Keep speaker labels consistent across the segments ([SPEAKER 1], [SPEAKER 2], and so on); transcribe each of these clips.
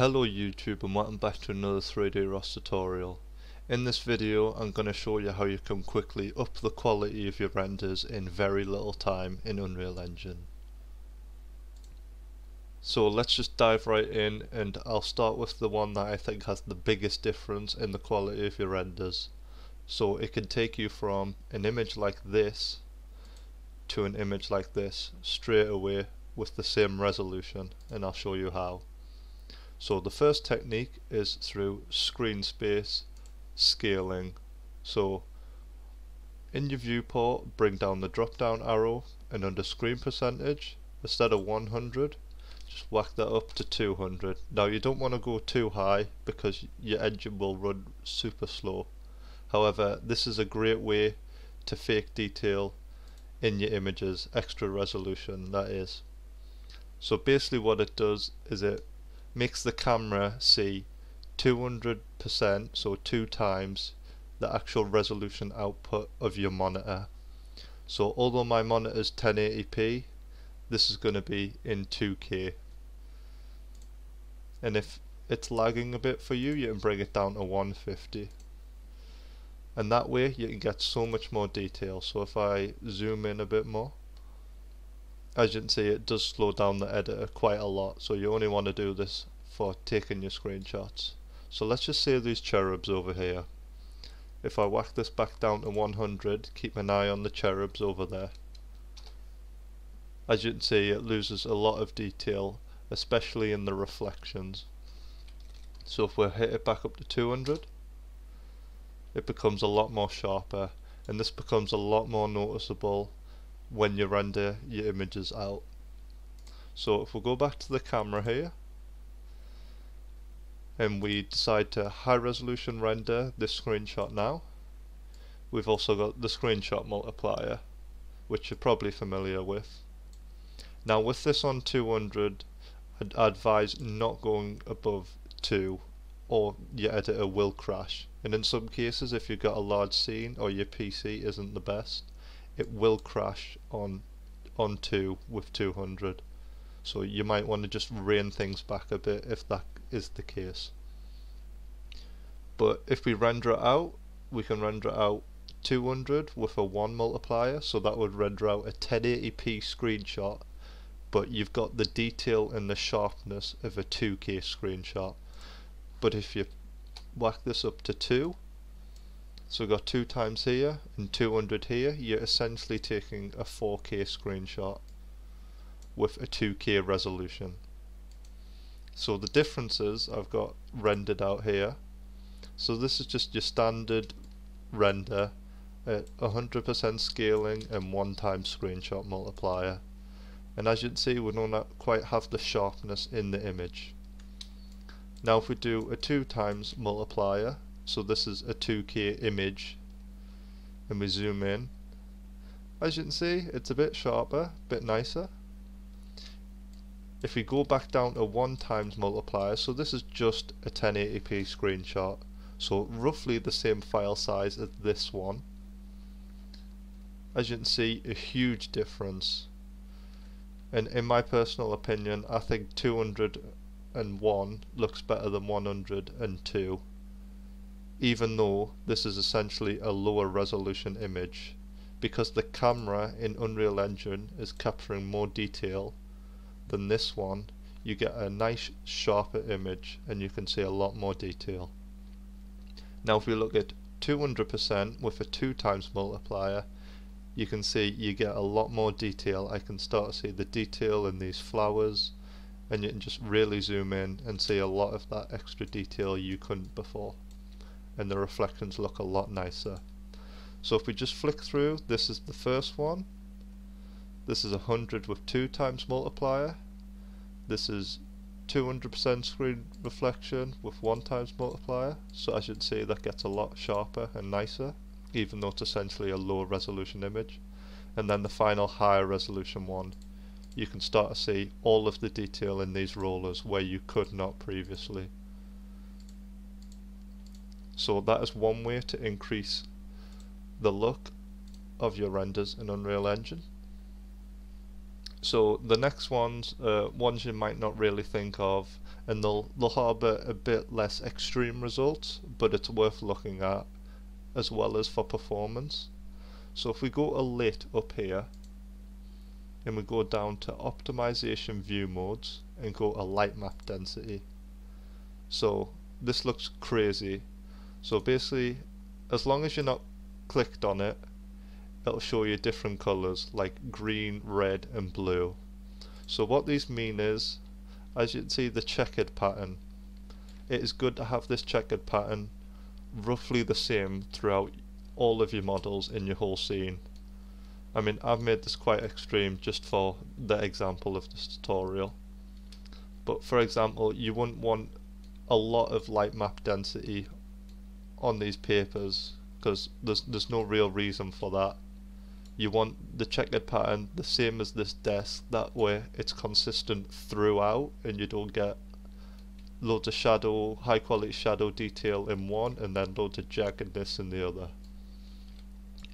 [SPEAKER 1] Hello YouTube and welcome back to another 3D Ross tutorial. In this video I'm going to show you how you can quickly up the quality of your renders in very little time in Unreal Engine. So let's just dive right in and I'll start with the one that I think has the biggest difference in the quality of your renders. So it can take you from an image like this to an image like this straight away with the same resolution and I'll show you how. So the first technique is through screen space scaling. So in your viewport bring down the drop down arrow and under screen percentage instead of 100 just whack that up to 200. Now you don't want to go too high because your engine will run super slow. However this is a great way to fake detail in your images, extra resolution that is. So basically what it does is it makes the camera see 200% so two times the actual resolution output of your monitor. So although my monitor is 1080p this is going to be in 2k and if it's lagging a bit for you you can bring it down to 150 and that way you can get so much more detail. So if I zoom in a bit more as you can see it does slow down the editor quite a lot so you only want to do this for taking your screenshots. So let's just say these cherubs over here. If I whack this back down to 100 keep an eye on the cherubs over there. As you can see it loses a lot of detail especially in the reflections. So if we hit it back up to 200 it becomes a lot more sharper and this becomes a lot more noticeable when you render your images out. So if we go back to the camera here and we decide to high resolution render this screenshot now, we've also got the screenshot multiplier which you're probably familiar with. Now with this on 200 I'd advise not going above 2 or your editor will crash and in some cases if you've got a large scene or your PC isn't the best it will crash on on 2 with 200 so you might want to just rein things back a bit if that is the case. But if we render it out we can render out 200 with a 1 multiplier so that would render out a 1080p screenshot but you've got the detail and the sharpness of a 2k screenshot. But if you whack this up to 2 so we've got 2 times here and 200 here. You're essentially taking a 4K screenshot with a 2K resolution. So the differences I've got rendered out here. So this is just your standard render at 100% scaling and 1 time screenshot multiplier. And as you can see we don't quite have the sharpness in the image. Now if we do a 2 times multiplier so this is a 2k image. And we zoom in. As you can see it's a bit sharper, a bit nicer. If we go back down to 1 times multiplier so this is just a 1080p screenshot. So roughly the same file size as this one. As you can see a huge difference. And in my personal opinion I think 201 looks better than 102 even though this is essentially a lower resolution image because the camera in Unreal Engine is capturing more detail than this one you get a nice sharper image and you can see a lot more detail. Now if we look at 200% with a 2 times multiplier you can see you get a lot more detail. I can start to see the detail in these flowers and you can just really zoom in and see a lot of that extra detail you couldn't before and the reflections look a lot nicer. So if we just flick through, this is the first one. This is 100 with 2 times multiplier. This is 200% screen reflection with 1 times multiplier. So as you can see that gets a lot sharper and nicer even though it's essentially a lower resolution image. And then the final higher resolution one you can start to see all of the detail in these rollers where you could not previously. So that is one way to increase the look of your renders in Unreal Engine. So the next ones, uh, ones you might not really think of, and they'll they'll harbour a bit less extreme results, but it's worth looking at, as well as for performance. So if we go a lit up here, and we go down to optimization view modes and go a light map density. So this looks crazy. So basically, as long as you're not clicked on it, it'll show you different colors like green, red and blue. So what these mean is, as you can see the checkered pattern, it is good to have this checkered pattern roughly the same throughout all of your models in your whole scene. I mean I've made this quite extreme just for the example of this tutorial. But for example you wouldn't want a lot of light map density on these papers because there's there's no real reason for that. You want the checkered pattern the same as this desk that way it's consistent throughout and you don't get loads of shadow high quality shadow detail in one and then loads of jaggedness in the other.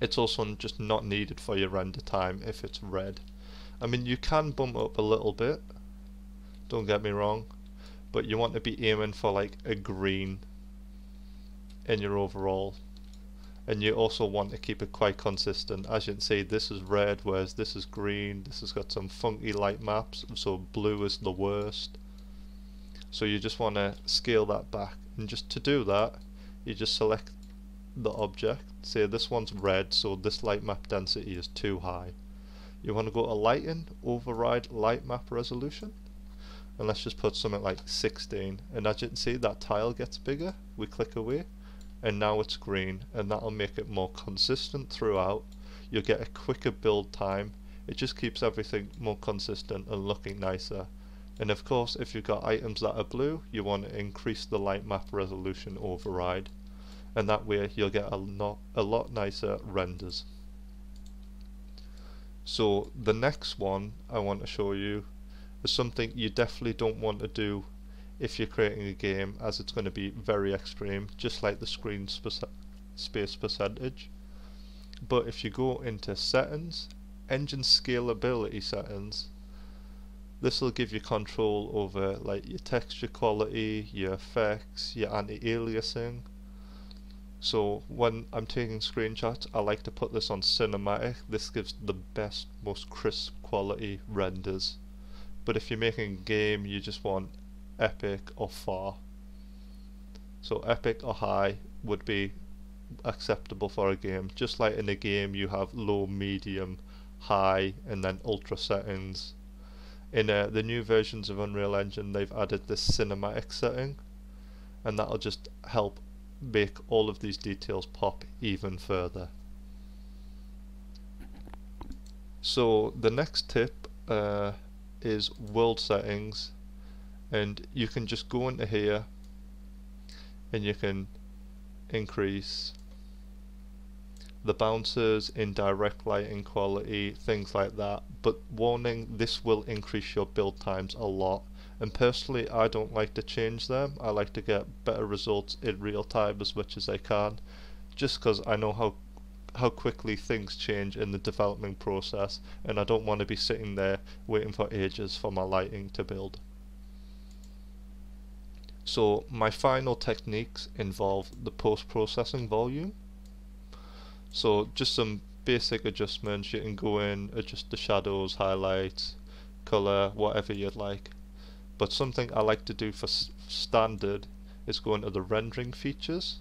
[SPEAKER 1] It's also just not needed for your render time if it's red. I mean you can bump up a little bit don't get me wrong but you want to be aiming for like a green in your overall and you also want to keep it quite consistent. As you can see this is red whereas this is green. This has got some funky light maps so blue is the worst. So you just want to scale that back and just to do that you just select the object. Say this one's red so this light map density is too high. You want to go to lighten override light map resolution and let's just put something like 16 and as you can see that tile gets bigger. We click away and now it's green and that'll make it more consistent throughout. You'll get a quicker build time. It just keeps everything more consistent and looking nicer. And of course if you've got items that are blue you want to increase the light map resolution override. And that way you'll get a lot, a lot nicer renders. So the next one I want to show you is something you definitely don't want to do if you're creating a game as it's going to be very extreme just like the screen space percentage. But if you go into settings engine scalability settings this will give you control over like your texture quality your effects your anti-aliasing. So when I'm taking screenshots I like to put this on cinematic. This gives the best most crisp quality renders. But if you're making a game you just want epic or far. So epic or high would be acceptable for a game. Just like in a game you have low, medium, high and then ultra settings. In uh, the new versions of Unreal Engine they've added this cinematic setting and that'll just help make all of these details pop even further. So the next tip uh, is world settings and you can just go into here and you can increase the bouncers indirect lighting quality things like that. But warning this will increase your build times a lot. And personally I don't like to change them. I like to get better results in real time as much as I can just because I know how how quickly things change in the development process. And I don't want to be sitting there waiting for ages for my lighting to build so my final techniques involve the post-processing volume. So just some basic adjustments, you can go in, adjust the shadows, highlights, color, whatever you'd like. But something I like to do for standard is go into the rendering features,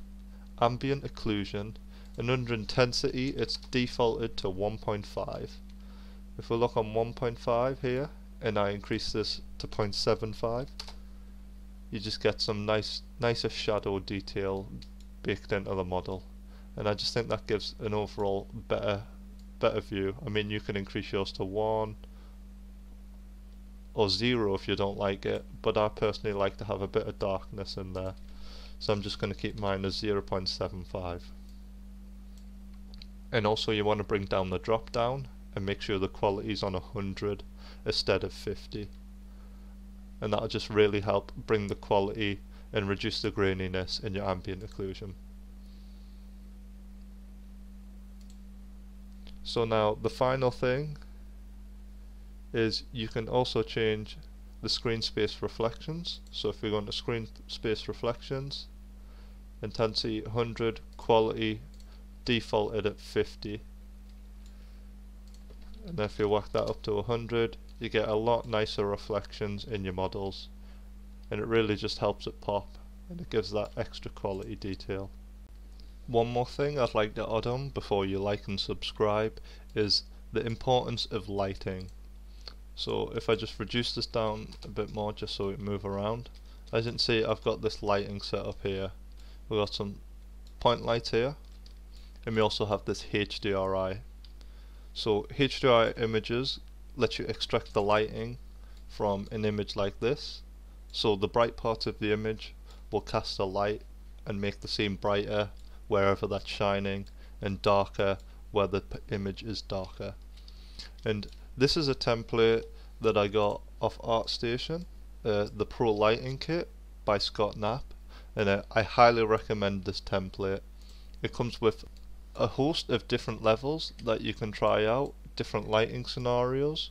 [SPEAKER 1] ambient occlusion, and under intensity it's defaulted to 1.5. If we look on 1.5 here, and I increase this to 0.75, you just get some nice nicer shadow detail baked into the model. And I just think that gives an overall better better view. I mean you can increase yours to 1 or 0 if you don't like it but I personally like to have a bit of darkness in there. So I'm just going to keep mine as 0.75 and also you want to bring down the drop down and make sure the quality is on 100 instead of 50 and that'll just really help bring the quality and reduce the graininess in your ambient occlusion. So now the final thing is you can also change the screen space reflections. So if we go into screen space reflections, intensity 100, quality defaulted at 50. And if you work that up to 100, you get a lot nicer reflections in your models. And it really just helps it pop and it gives that extra quality detail. One more thing I'd like to add on before you like and subscribe is the importance of lighting. So if I just reduce this down a bit more just so it move around, as you can see I've got this lighting set up here. We've got some point lights here and we also have this HDRI. So HDRI images let you extract the lighting from an image like this. So the bright part of the image will cast a light and make the scene brighter wherever that's shining and darker where the image is darker. And this is a template that I got off ArtStation, uh, the Pro Lighting Kit by Scott Knapp, and uh, I highly recommend this template. It comes with a host of different levels that you can try out, different lighting scenarios.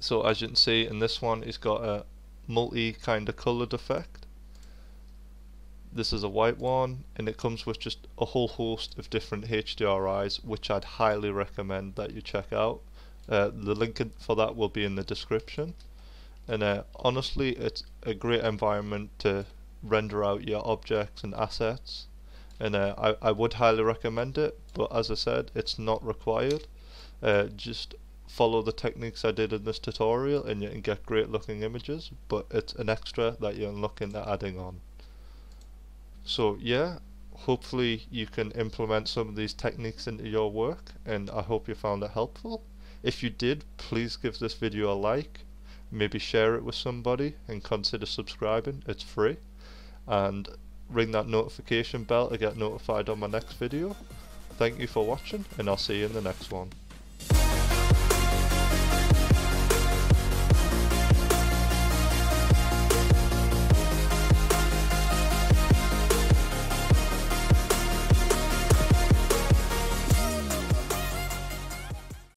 [SPEAKER 1] So as you can see in this one it's got a multi kind of coloured effect. This is a white one and it comes with just a whole host of different HDRIs which I'd highly recommend that you check out. Uh, the link for that will be in the description and uh, honestly it's a great environment to render out your objects and assets and uh, I, I would highly recommend it but as I said it's not required uh, just follow the techniques I did in this tutorial and you can get great looking images but it's an extra that you're looking at adding on so yeah, hopefully you can implement some of these techniques into your work and I hope you found it helpful. If you did, please give this video a like, maybe share it with somebody and consider subscribing, it's free. And ring that notification bell to get notified on my next video. Thank you for watching and I'll see you in the next one.